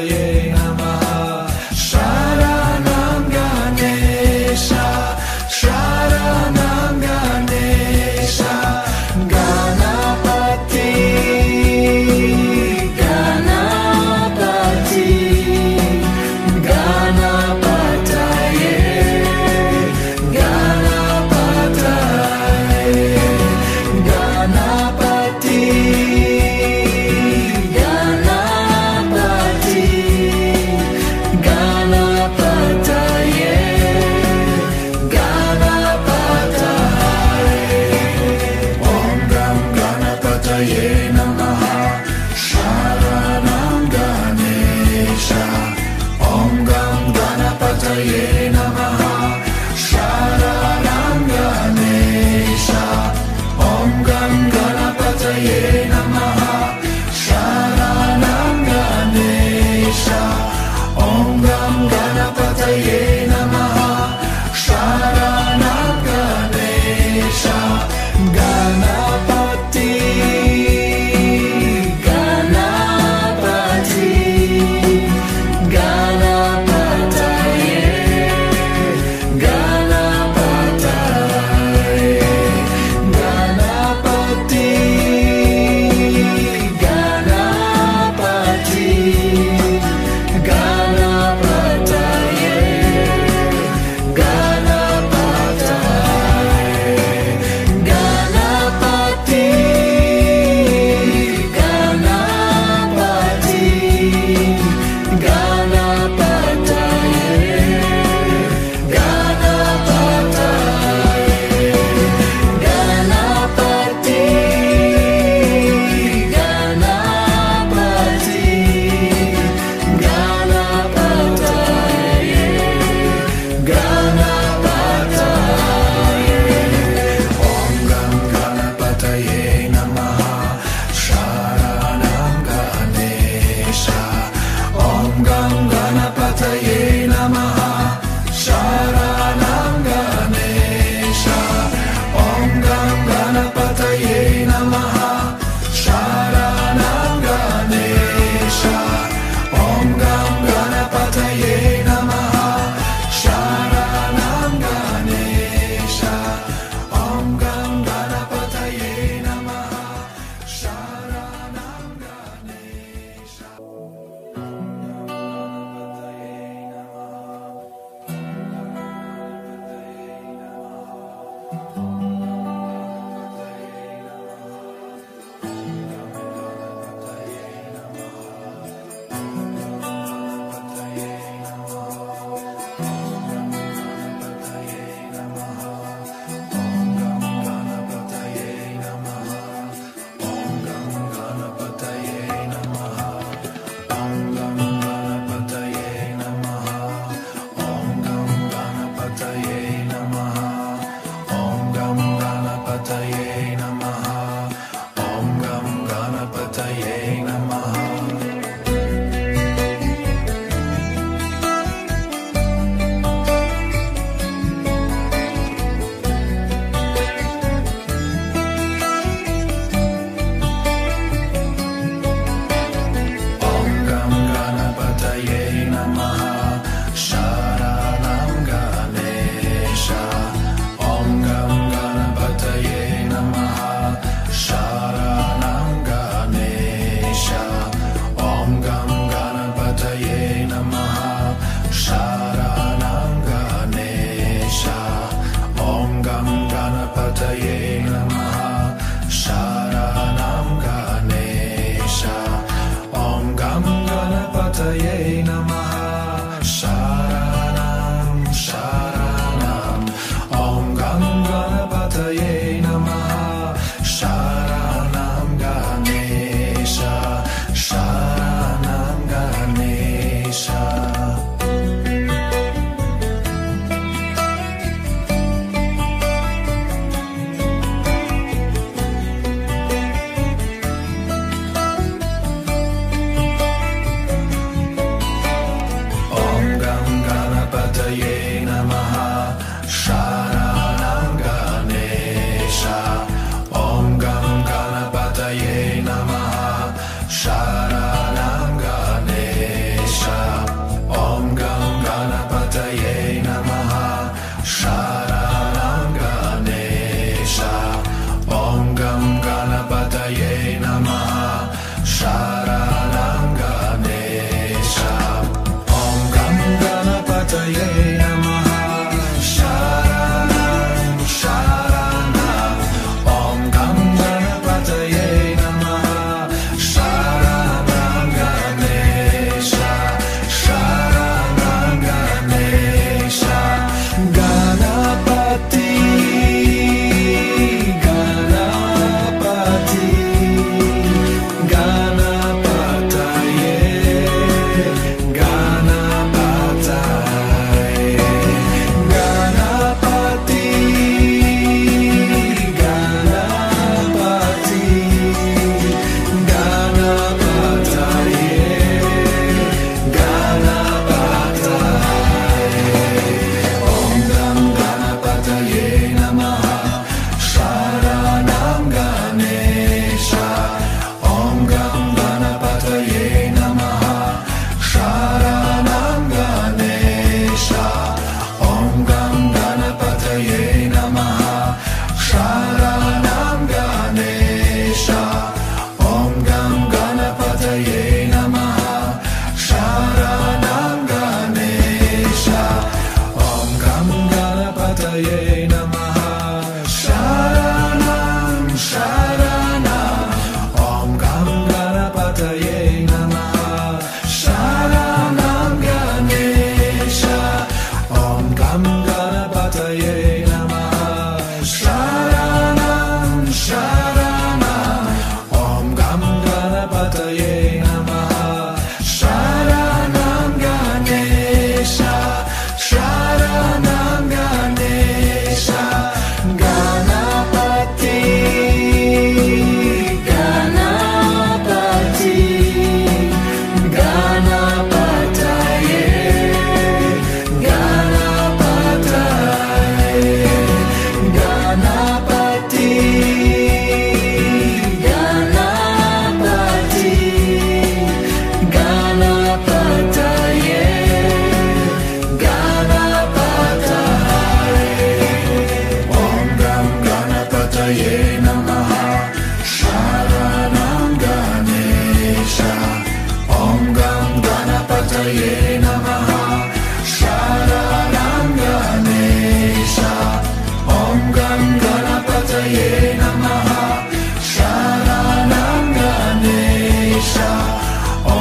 yeah.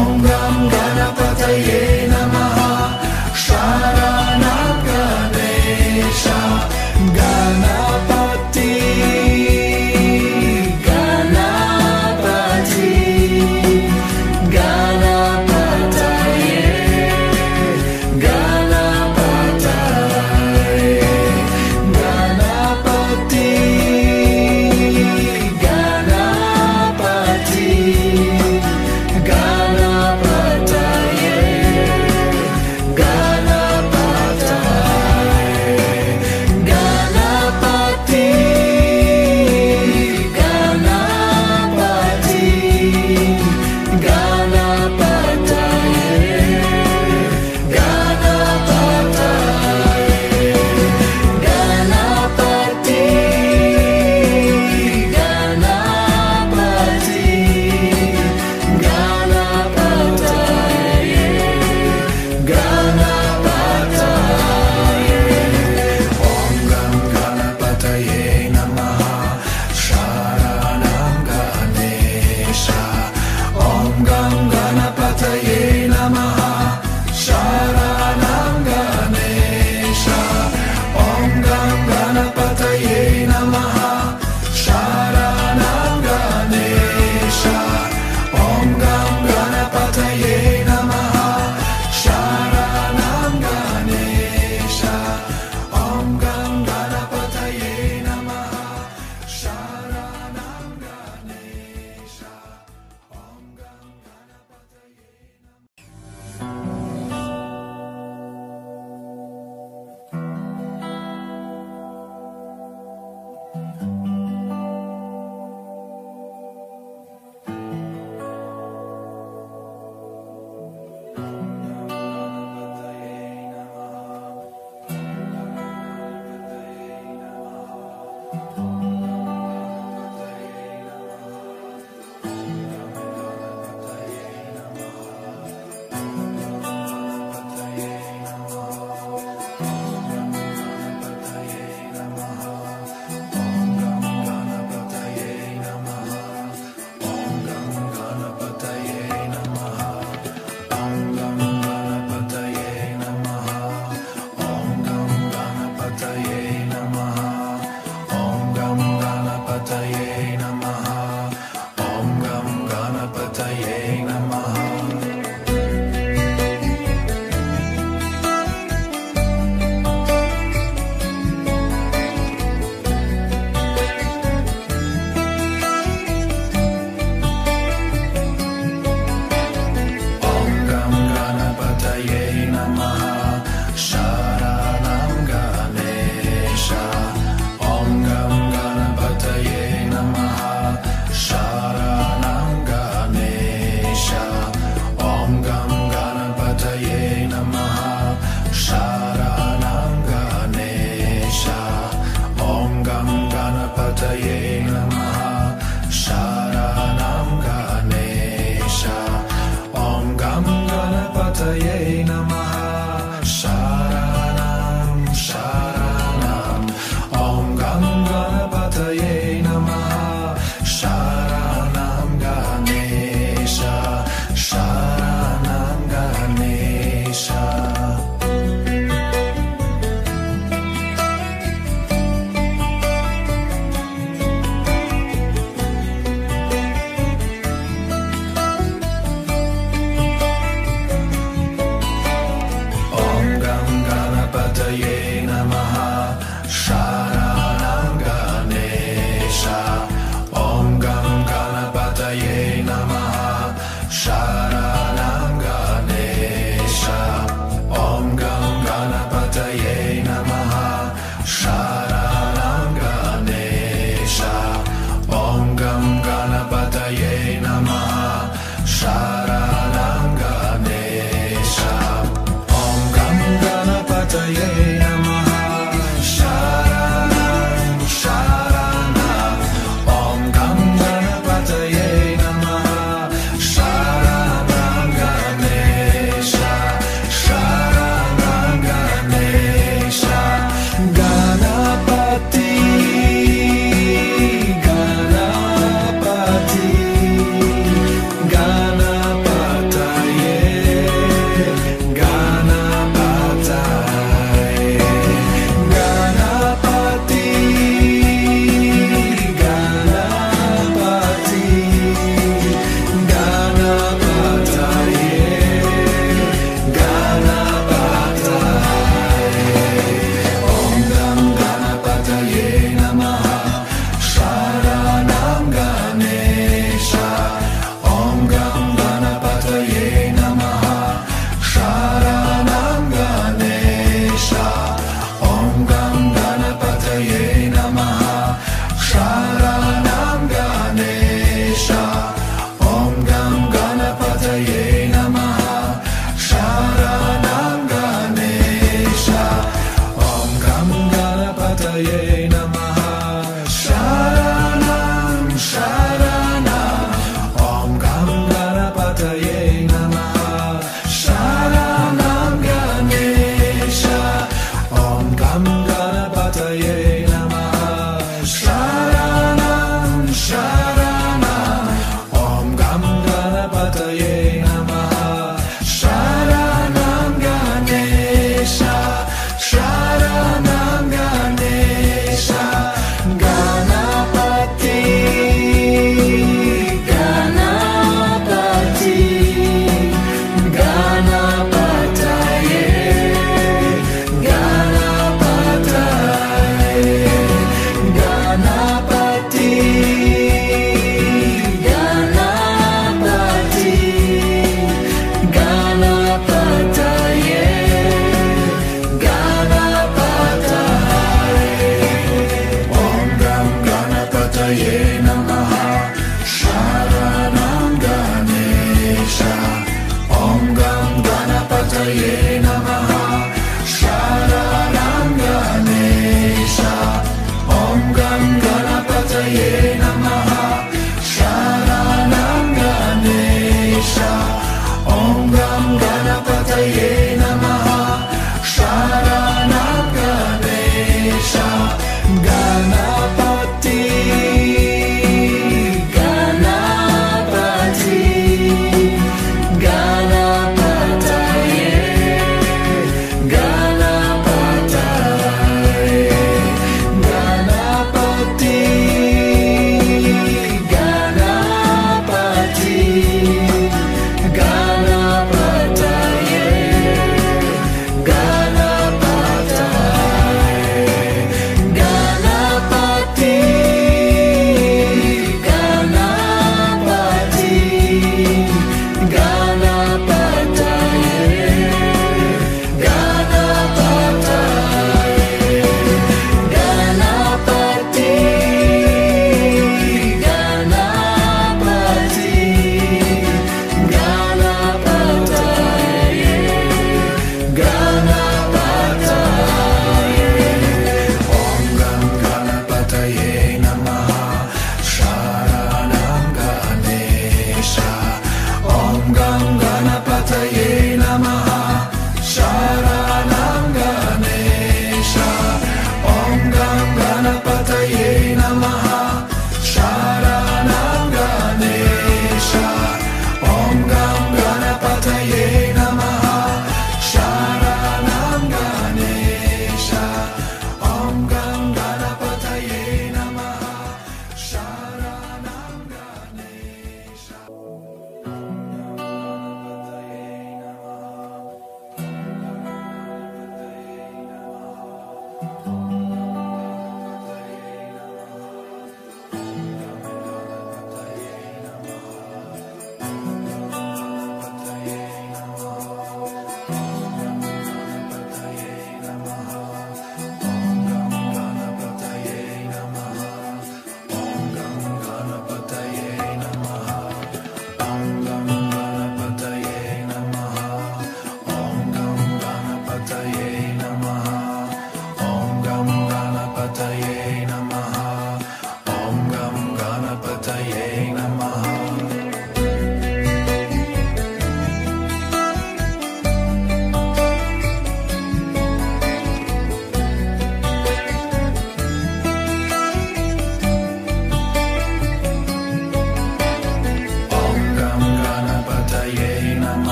ॐ गं गणपतये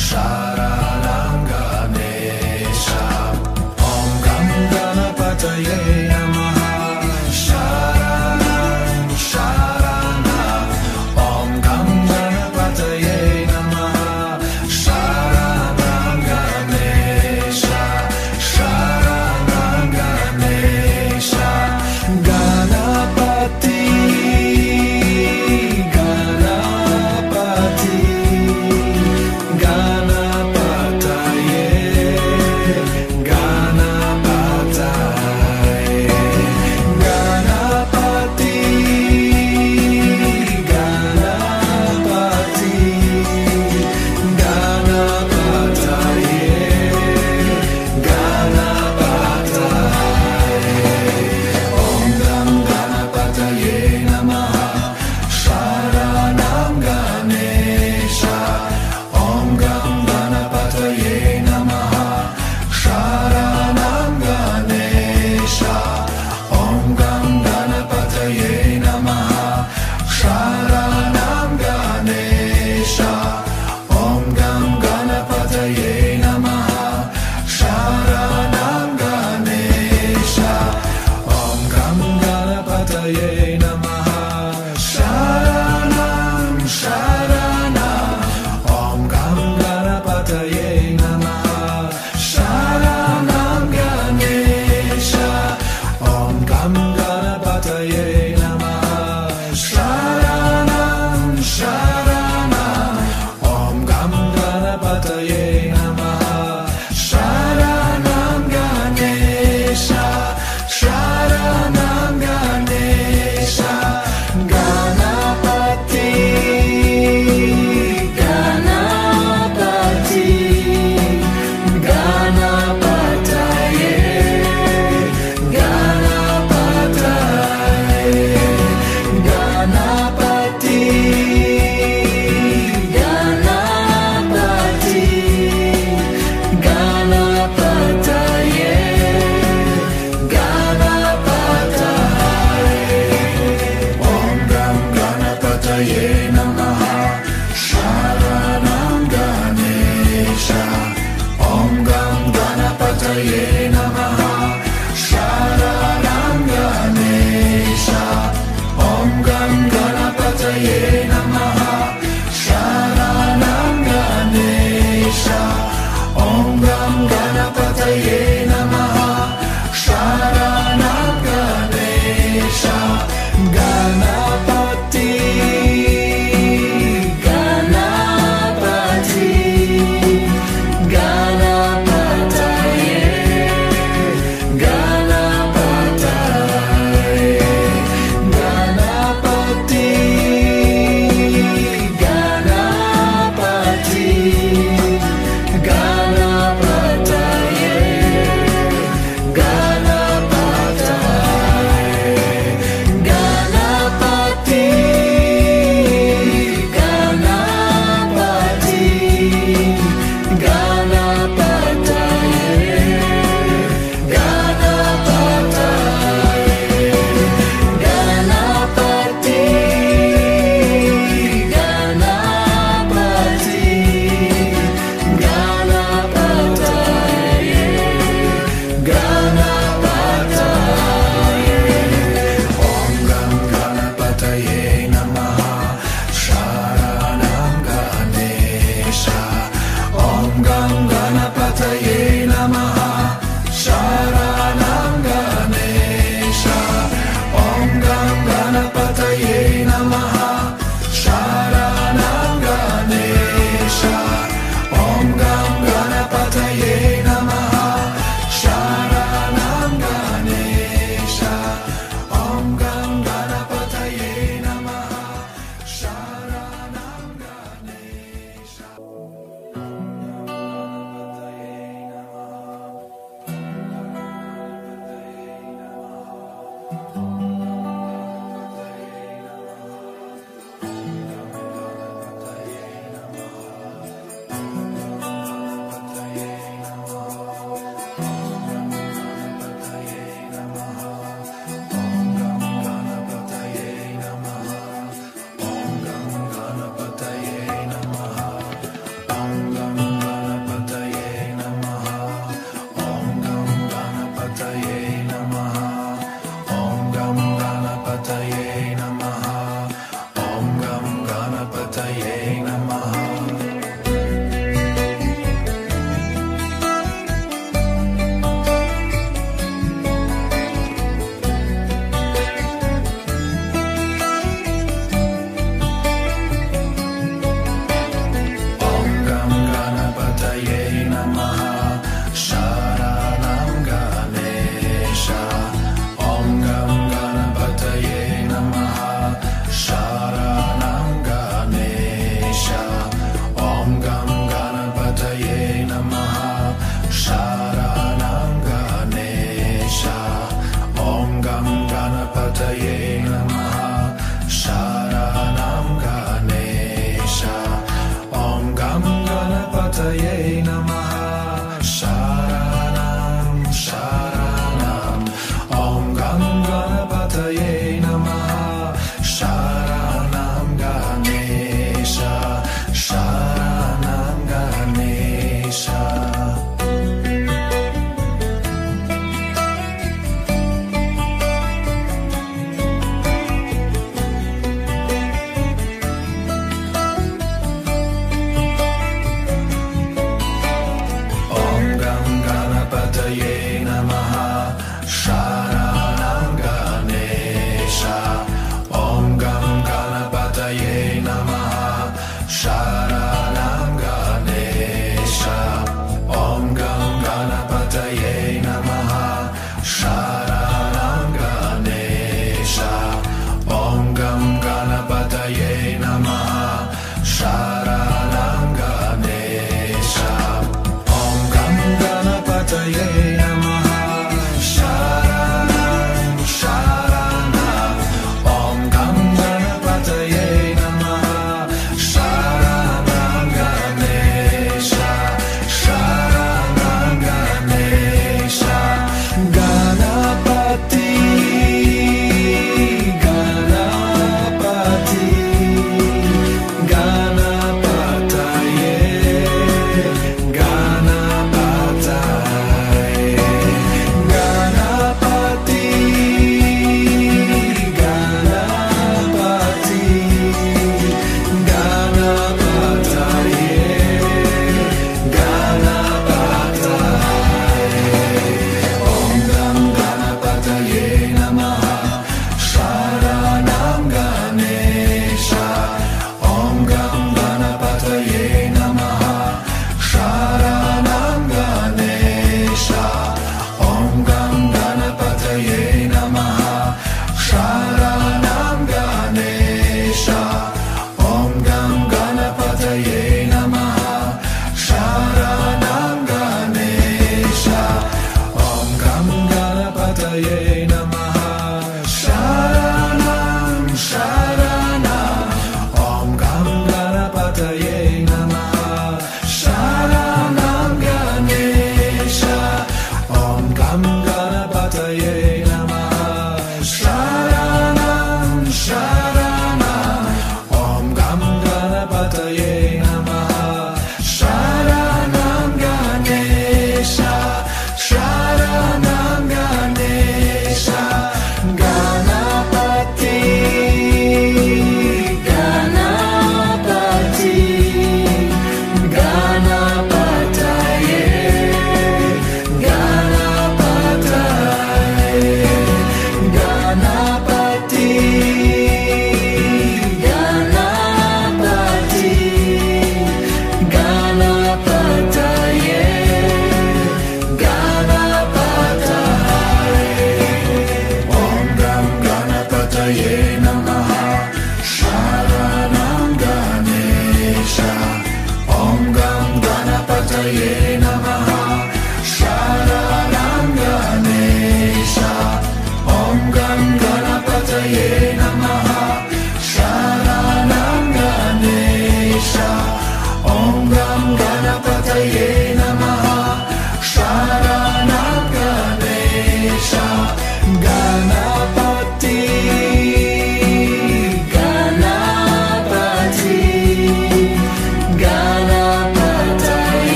Sharanam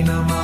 Namaha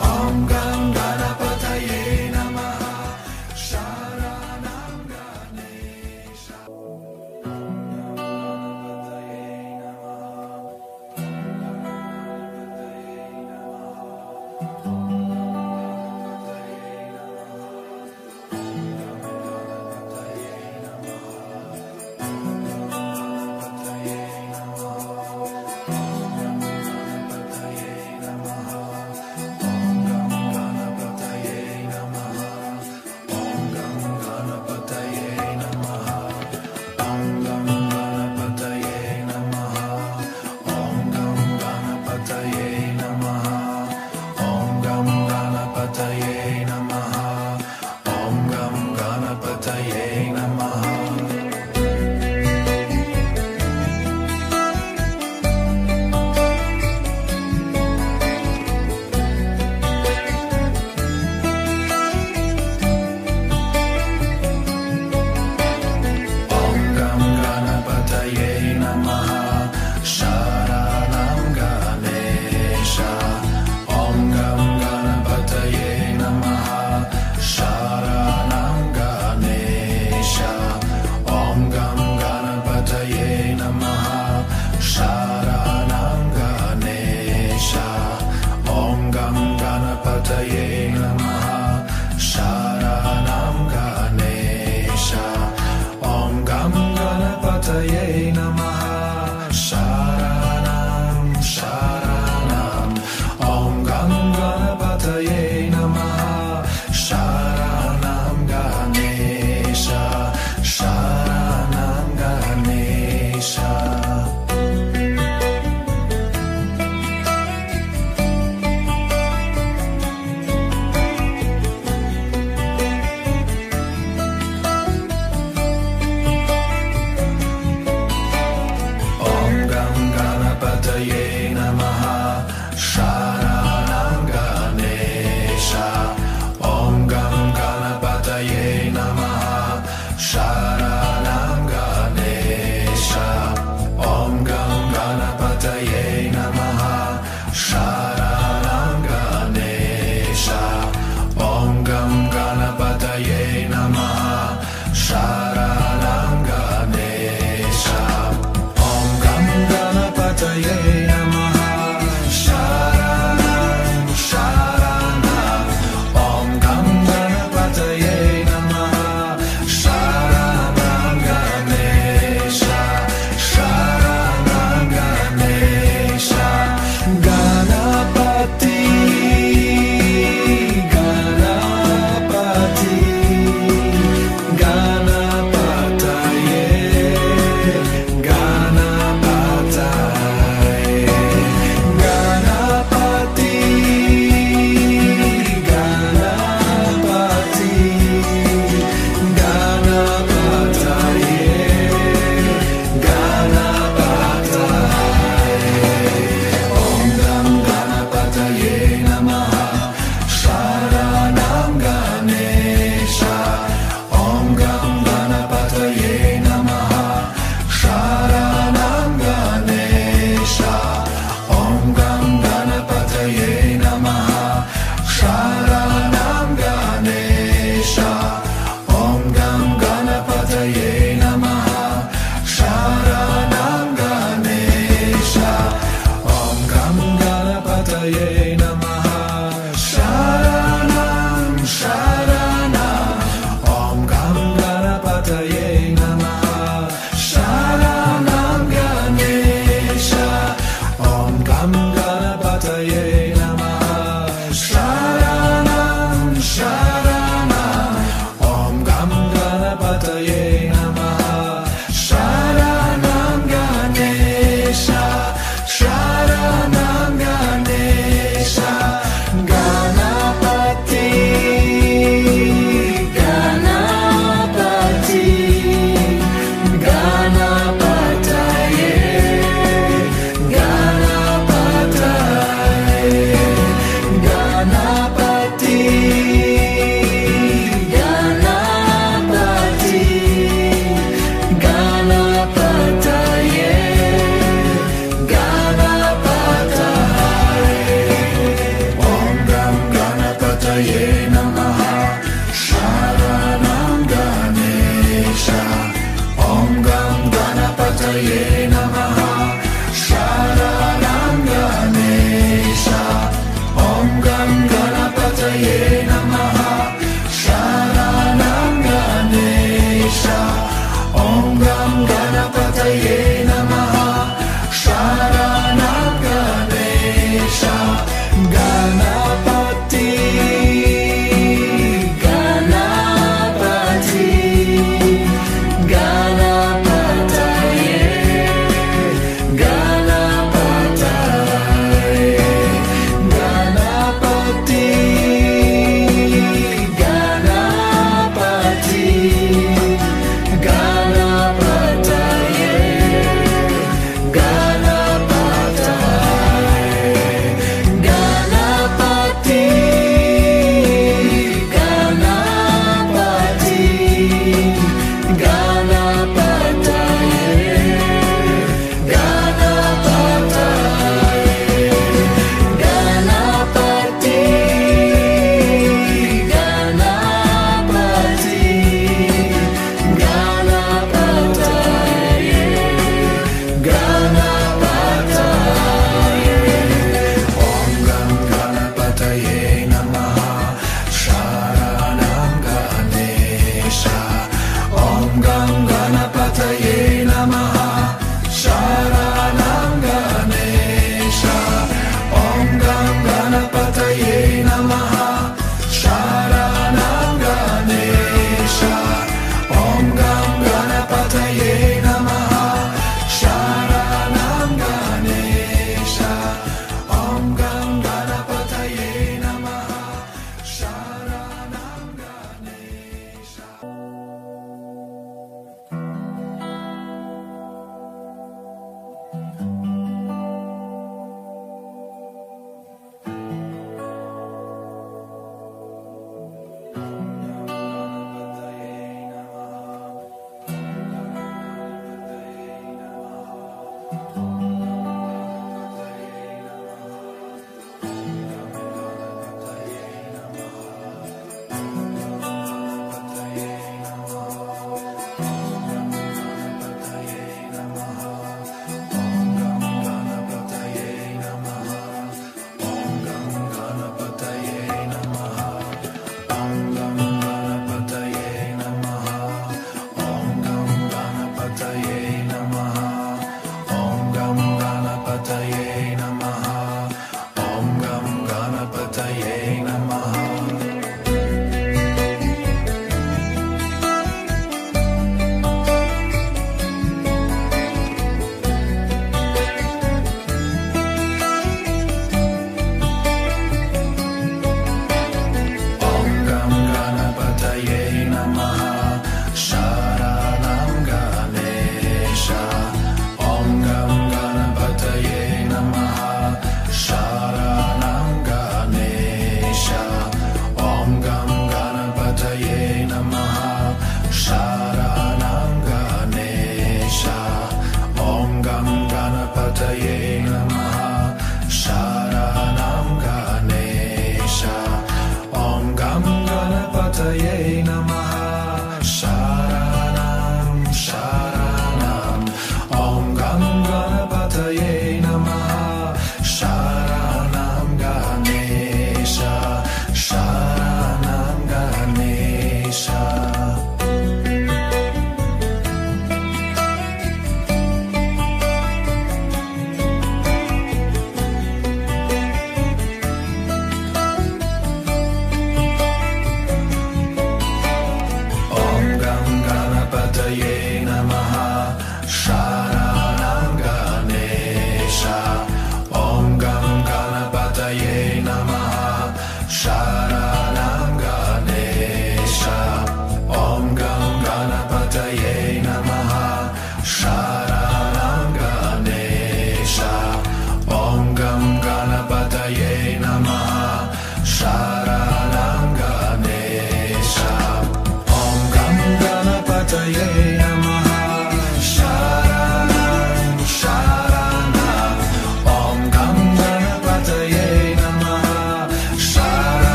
Om Gang Ganam.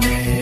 me.